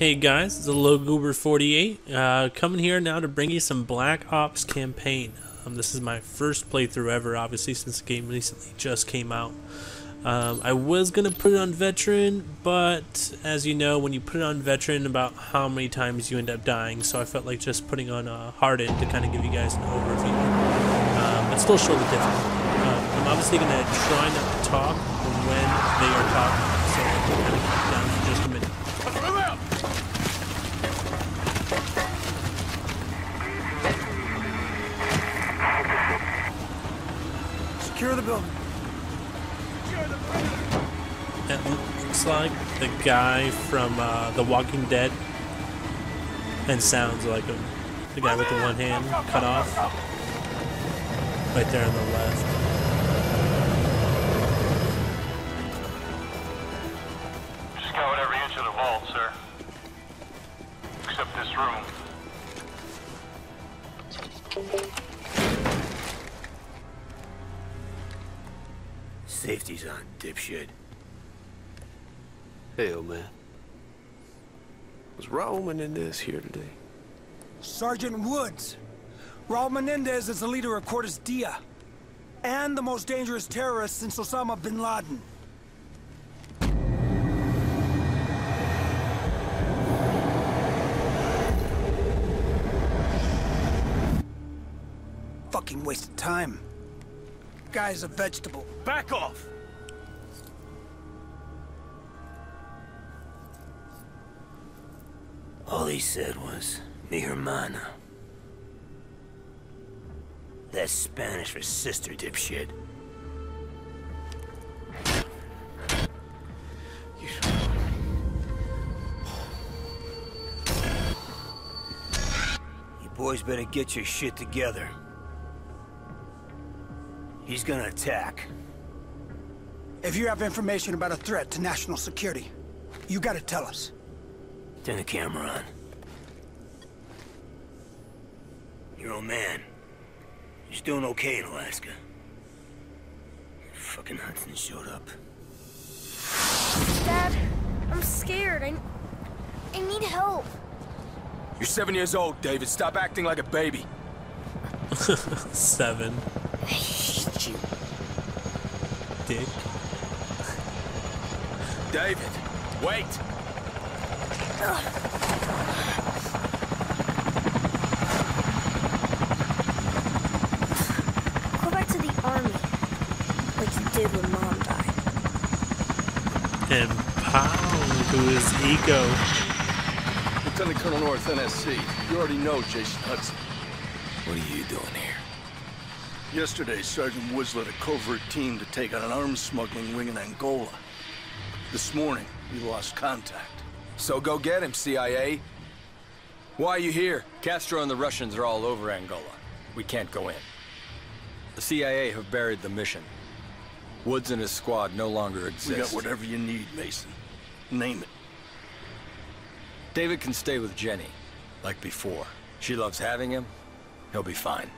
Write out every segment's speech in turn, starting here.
Hey guys, it's a Low Goober 48 uh, coming here now to bring you some Black Ops campaign. Um, this is my first playthrough ever, obviously, since the game recently just came out. Um, I was gonna put it on veteran, but as you know, when you put it on veteran, about how many times you end up dying. So I felt like just putting on a hardened to kind of give you guys an overview, um, but still show the difference. Um, I'm obviously gonna try not to talk when they are talking, Secure the building. That looks like the guy from uh, The Walking Dead, and sounds like him. The guy with the one hand cut off, right there on the left. Menendez here today? Sergeant Woods. Raul Menendez is the leader of Cordis Die. And the most dangerous terrorist since Osama bin Laden. Fucking waste of time. Guy's a vegetable. Back off! All he said was, mi hermana. That's Spanish for sister, dipshit. You boys better get your shit together. He's gonna attack. If you have information about a threat to national security, you gotta tell us. Turn the camera on. Your old man. He's doing okay in Alaska. Fucking Hudson showed up. Dad, I'm scared. I, I need help. You're seven years old, David. Stop acting like a baby. Seven. I hate you. Dick. David, wait. Go back to the army, like you did when Mom died. And pound to his ego. Lieutenant Colonel North, NSC. You already know Jason Hudson. What are you doing here? Yesterday, Sergeant Woods led a covert team to take on an arms smuggling ring in Angola. This morning, we lost contact. So go get him, CIA. Why are you here? Castro and the Russians are all over Angola. We can't go in. The CIA have buried the mission. Woods and his squad no longer exist. We got whatever you need, Mason. Name it. David can stay with Jenny, like before. She loves having him. He'll be fine.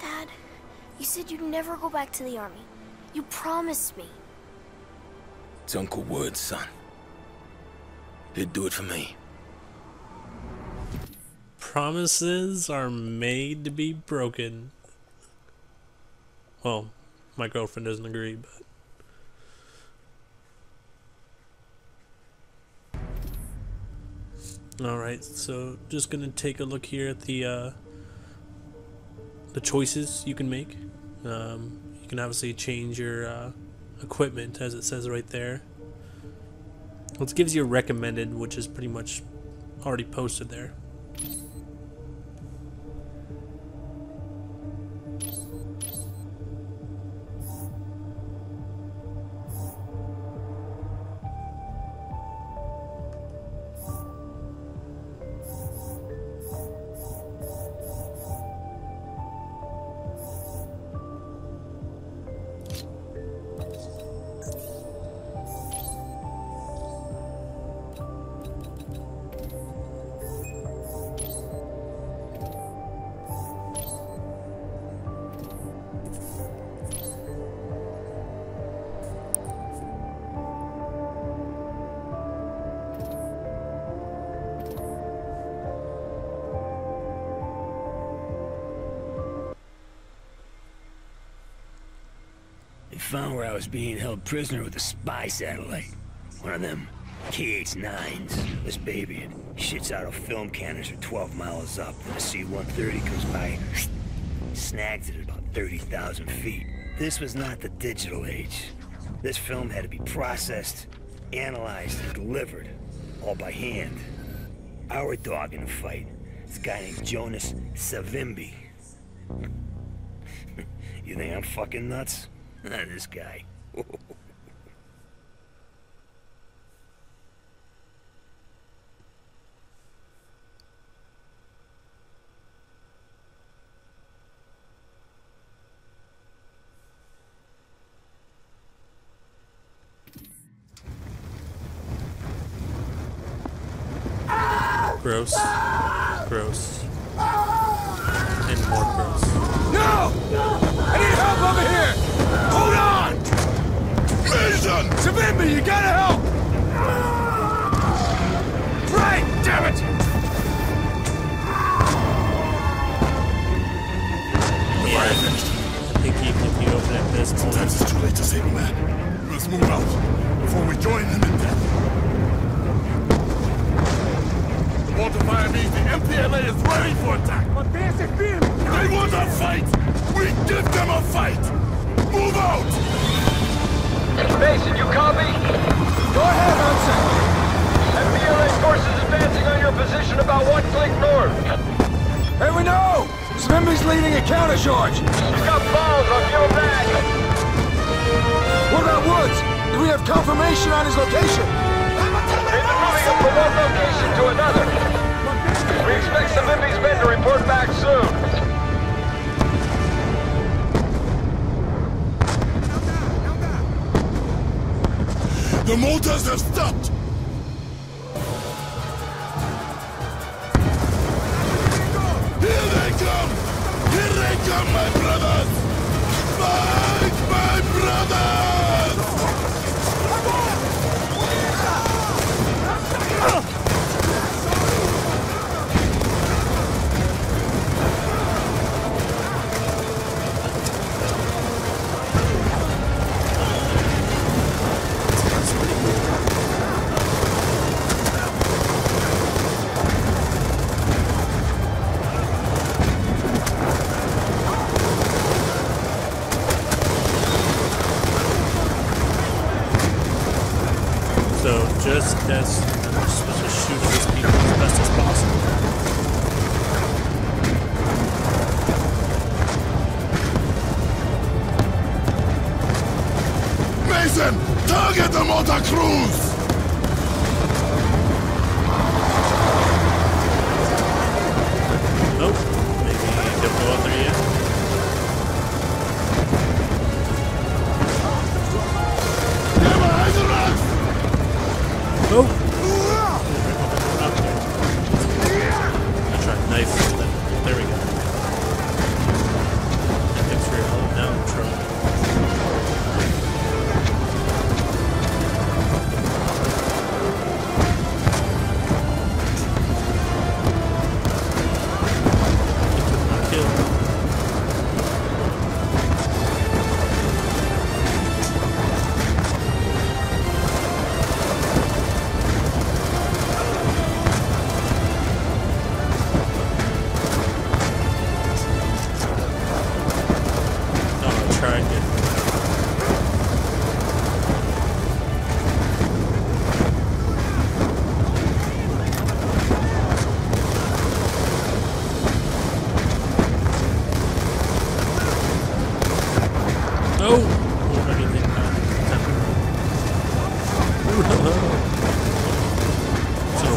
Dad, you said you'd never go back to the army. You promised me. It's Uncle Woods, son. He'd do it for me. Promises are made to be broken. Well, my girlfriend doesn't agree, but. Alright, so just gonna take a look here at the uh, the choices you can make. Um, you can obviously change your uh, equipment as it says right there. It gives you a recommended, which is pretty much already posted there. Found where I was being held prisoner with a spy satellite. One of them KH-9s. This baby, it shits out a film canister 12 miles up. Then a C-130 comes by, snags it at about 30,000 feet. This was not the digital age. This film had to be processed, analyzed, and delivered, all by hand. Our dog in the fight is a guy named Jonas Savimbi. you think I'm fucking nuts? This guy. It's too late to save a man. Let's move out before we join them in death. The water fire means the MPLA is ready for attack. They want a fight! We give them a fight! Move out! Mason, you copy? Go ahead, Hudson! MPLA forces advancing on your position about one click north. Hey, we know! Savimbi's leading a countercharge! He's got balls, I'll give him that. What about Woods? Do we have confirmation on his location? They've been moving him from one location to another. We expect Savimbi's men to report back soon. The mortars have stopped! Here they come! Here they come, my brothers! Fight, my brothers! So just as we're supposed to shoot at these people as best as possible. Mason, target the mortar crews! Nope. Maybe don't go out there yet.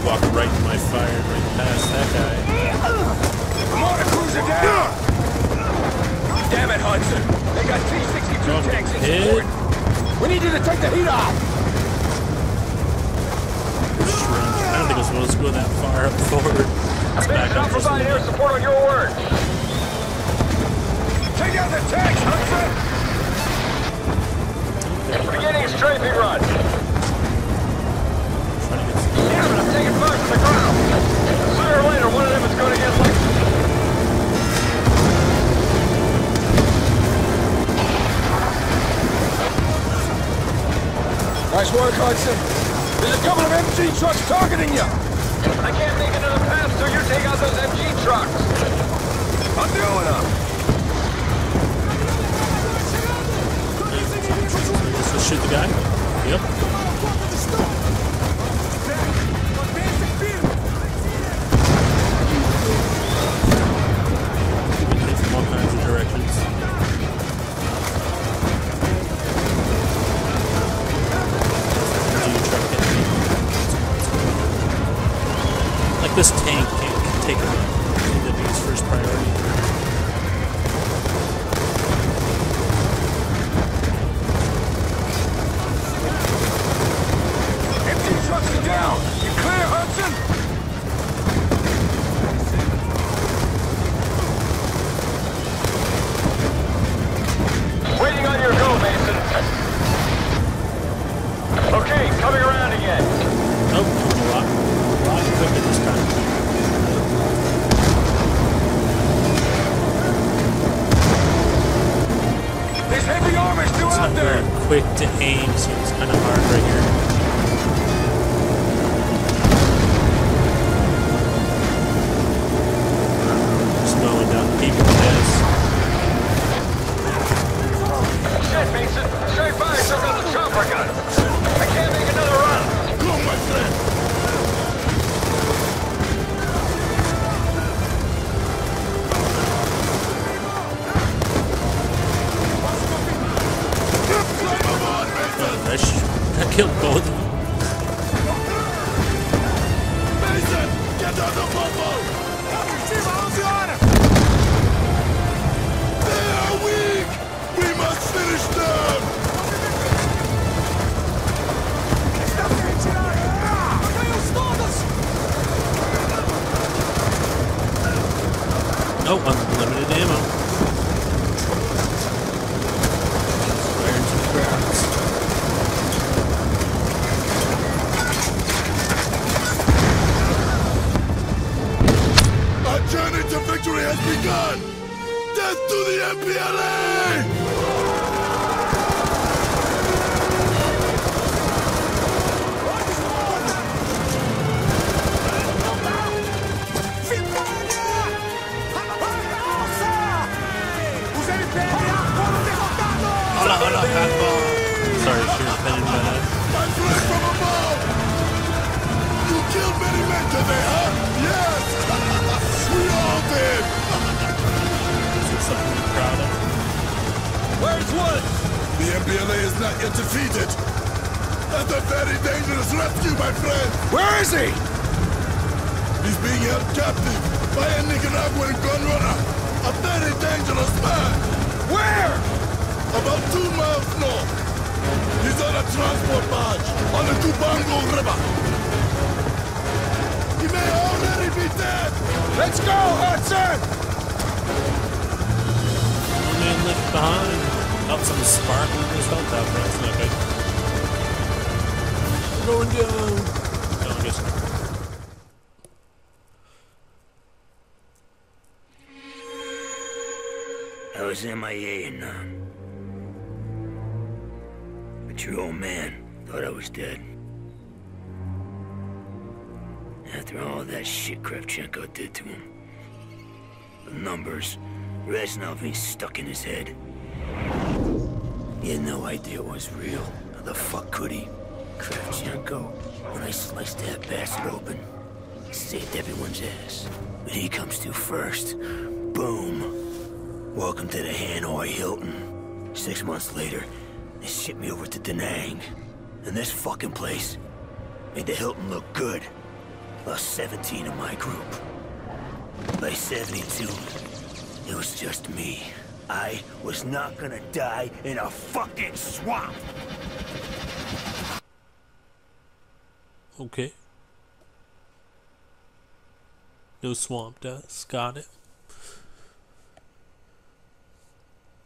Walk right in my fire, right past that guy. The mortar crews are down! Damn it, Hudson! They got T-62 Drop the tanks in support! We need you to take the heat off! I don't think we're supposed to go that far up forward. Let's back up just a air support on your word. Take out the tanks, Hudson! Beginning strafing run. the ground. Sooner or later, one of them is going to get like... Nice work, Hudson. There's a couple of MG trucks targeting you. I can't make another pass, so you take out that killed Let's go, Hudson! One man left behind. Some in. That's not good. Going down. I. Was MIA and, uh... But your old man thought I was dead. After all that shit Kravchenko did to him. The numbers, Reznov ain't stuck in his head. He had no idea it was real. How the fuck could he? Kravchenko, when I sliced that bastard open, saved everyone's ass. But he comes to first. Boom. Welcome to the Hanoi Hilton. Six months later, they shipped me over to Da Nang. And this fucking place made the Hilton look good. Lost 17 of my group. By 72, it was just me. I was not gonna die in a fucking swamp! Okay. No swamp dust. Got it.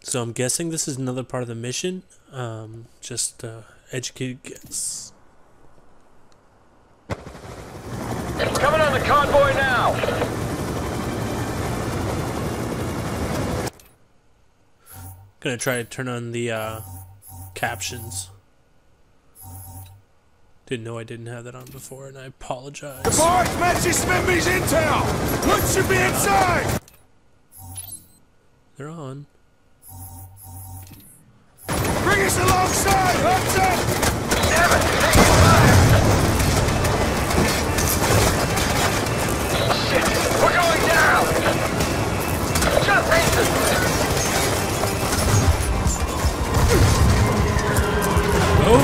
So I'm guessing this is another part of the mission. Um, just uh, educated guess. Coming on the convoy now. Gonna try to turn on the uh, captions. Didn't know I didn't have that on before, and I apologize. The Boys, matches Smithy's intel! What should be inside? They're on. Bring us alongside, Hudson! We're going down! Just! Oh!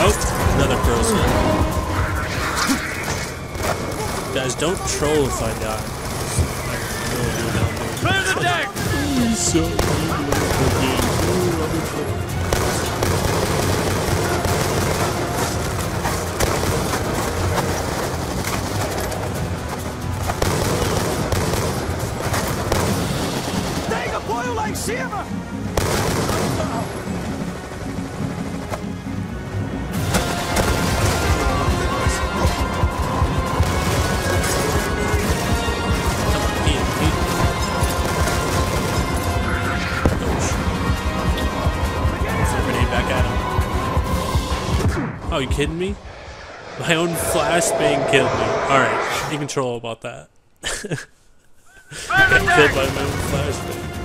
Oh, another crow's Guys, don't troll if I die. Clear the deck! So Oh, you kidding me? My own flashbang killed me. Alright, you control about that. Killed by my own flashbang.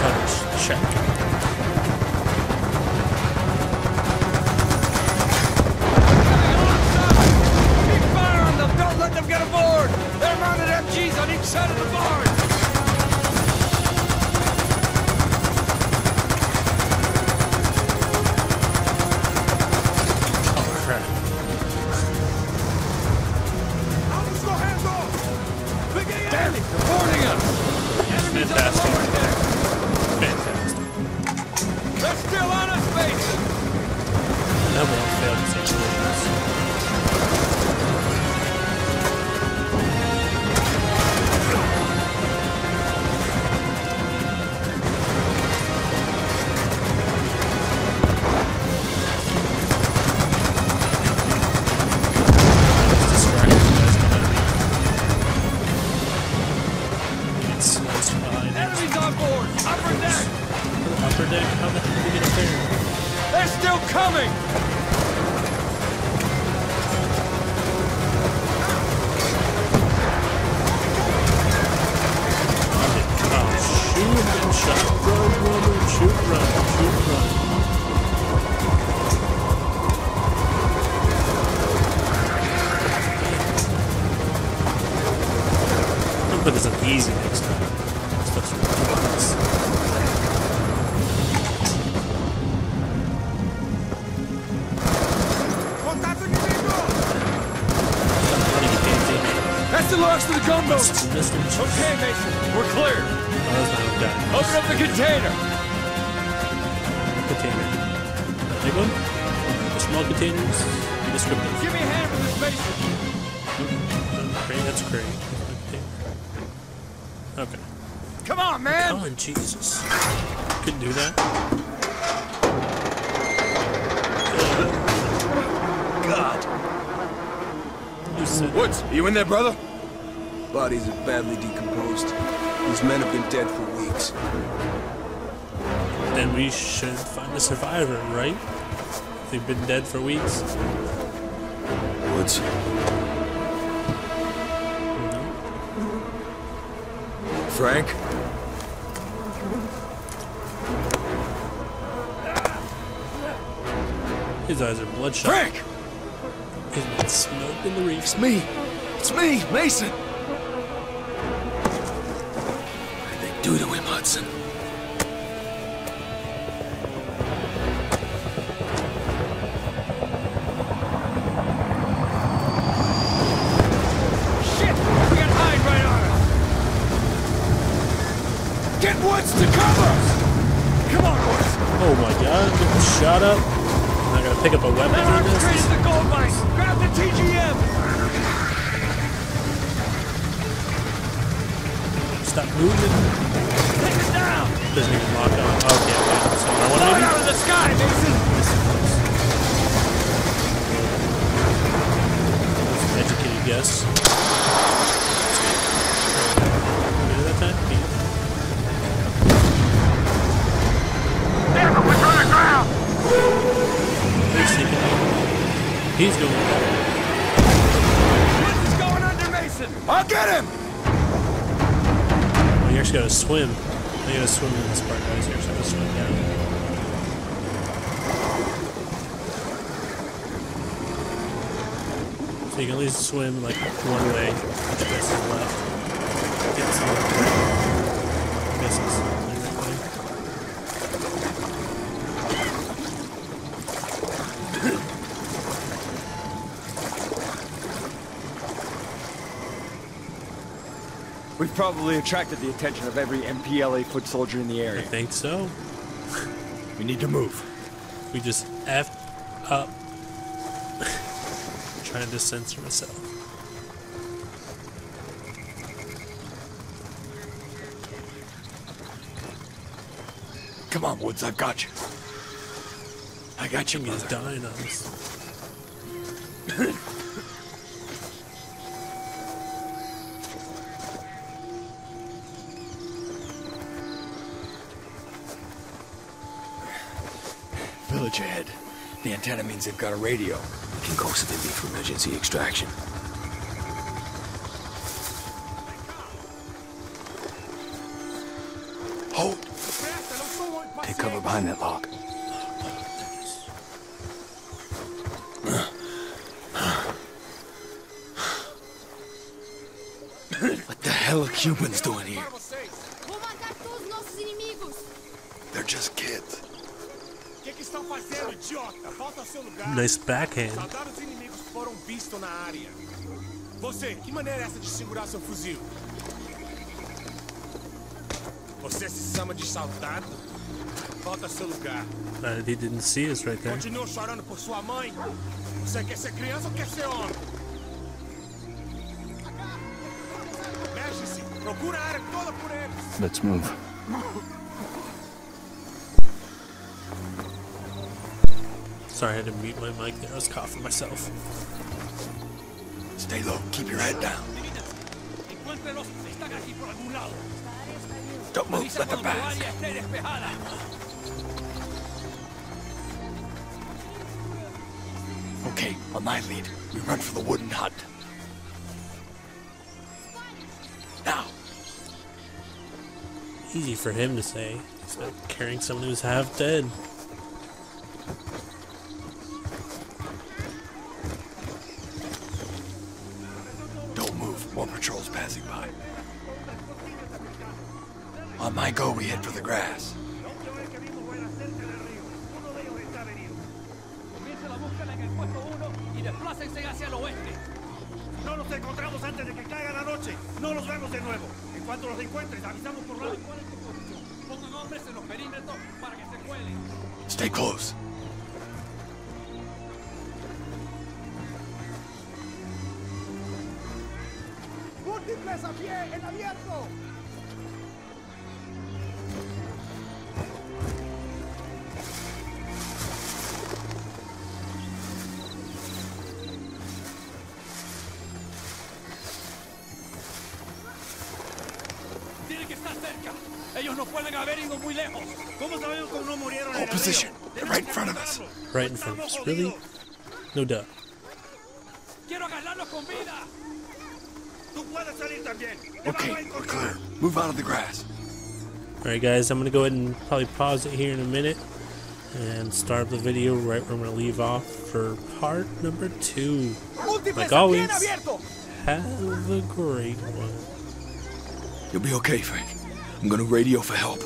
Cutters, check. Don't let them get aboard! They're mounted MGs on each side of the barn! That's the last of the gunboats! Mr. Okay, Mason, we're clear. Oh, that's not okay. Open up the container. Container. Big one? The small containers? Be descriptive. Give me a hand with this, Mason. Crate, that's a crate. Okay. Come on, man! Come on, Jesus. Couldn't do that. God! You said Woods, are you in there, brother? Bodies are badly decomposed. These men have been dead for weeks. then we should find a survivor, right? They've been dead for weeks. Woods. Frank? His eyes are bloodshot. Frank! He's been smoked in the reef. It's me! It's me, Mason! Hudson. Get Woods to cover! Come on, Woods! Oh my god, getting shot up. I'm not gonna pick up a weapon that through this. the gold mine! Grab the TGM! Stop moving. Take it! Doesn't even lock on. Okay, okay. So I want Fly maybe. out of the sky, Mason! Educated guess. Maybe that time? Yeah. Damn it, we're on the ground! He's sneaking out. He's going back. Is going under Mason! I'll get him! Oh, you actually gotta swim. You gotta swim in this part, guys. You actually gotta swim down. So you can at least swim like one way, which is left. Get to the I guess it's the right way. We've probably attracted the attention of every MPLA foot soldier in the area. I think so. We need to move. We just F up. Trying to censor myself. Come on, Woods, I've got you. I got you, He's dying on us. Village ahead. The antenna means they've got a radio. We can call Savimbi for emergency extraction. Hold. Take cover behind that log. What the hell are Cubans doing here? Fazendo, idiota? Volta ao seu lugar. Nice backhand. Soldados inimigos foram vistos na área. Você, que maneira é essa de segurar seu fuzil? Você se chama de soldado? Volta ao seu lugar. Uh, he didn't see us right there. Continua chorando por sua mãe? Você quer ser criança ou quer ser homem? Mexe-se! Procura a área toda por eles! Let's move. Sorry, I had to mute my mic there. I was coughing myself. Stay low. Keep your head down. Encuéntrelos, están aquí por algún lado. Don't move. Let them pass. área esté despejada. Okay, on my lead, we run for the wooden hut. Now, Easy for him to say. He's not carrying someone who's half dead. More patrols passing by. On my go, we head for the grass. Comience la búsqueda en el puesto 1 y desplácense hacia el oeste. No los encontramos antes de que caiga la noche. No los vemos de nuevo. En cuanto los encuentres, avisamos por radio. Pongan hombres en los perímetros para que se cuelen. Stay close. ¡Múltiples a pie, en abierto! Tienen que estar cerca. Ellos no pueden haber ido muy lejos. ¿Cómo sabemos cómo no murieron en el position. río? They're right in front of us. Right in front of us. Really? No doubt. Quiero agarrarlos con vida. Okay, we're clear. Move out of the grass. Alright guys, I'm gonna go ahead and probably pause it here in a minute and start the video right where I'm gonna leave off for part number two. Like always, have a great one. You'll be okay, Frank. I'm gonna radio for help.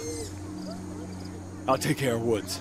I'll take care of Woods.